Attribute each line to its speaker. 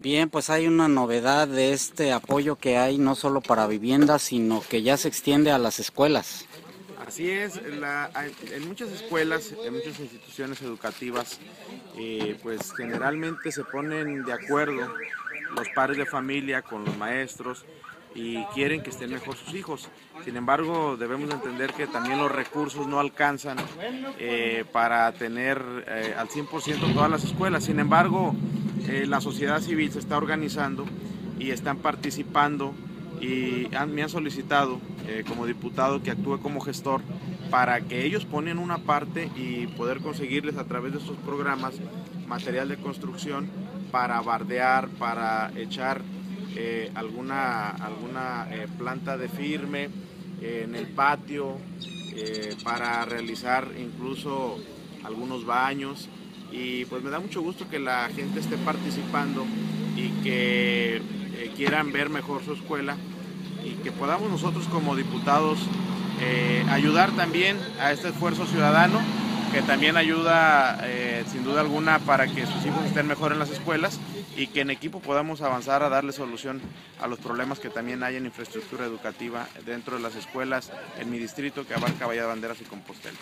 Speaker 1: Bien, pues hay una novedad de este apoyo que hay no solo para viviendas, sino que ya se extiende a las escuelas.
Speaker 2: Así es, en muchas escuelas, en muchas instituciones educativas, eh, pues generalmente se ponen de acuerdo los padres de familia con los maestros y quieren que estén mejor sus hijos. Sin embargo, debemos entender que también los recursos no alcanzan eh, para tener eh, al 100% todas las escuelas. Sin embargo, eh, la sociedad civil se está organizando y están participando y me han solicitado eh, como diputado que actúe como gestor para que ellos ponen una parte y poder conseguirles a través de estos programas material de construcción para bardear, para echar eh, alguna, alguna planta de firme en el patio, para realizar incluso algunos baños y pues me da mucho gusto que la gente esté participando y que eh, quieran ver mejor su escuela y que podamos nosotros como diputados eh, ayudar también a este esfuerzo ciudadano que también ayuda eh, sin duda alguna para que sus hijos estén mejor en las escuelas y que en equipo podamos avanzar a darle solución a los problemas que también hay en infraestructura educativa dentro de las escuelas en mi distrito que abarca Bahía de Banderas y Compostela.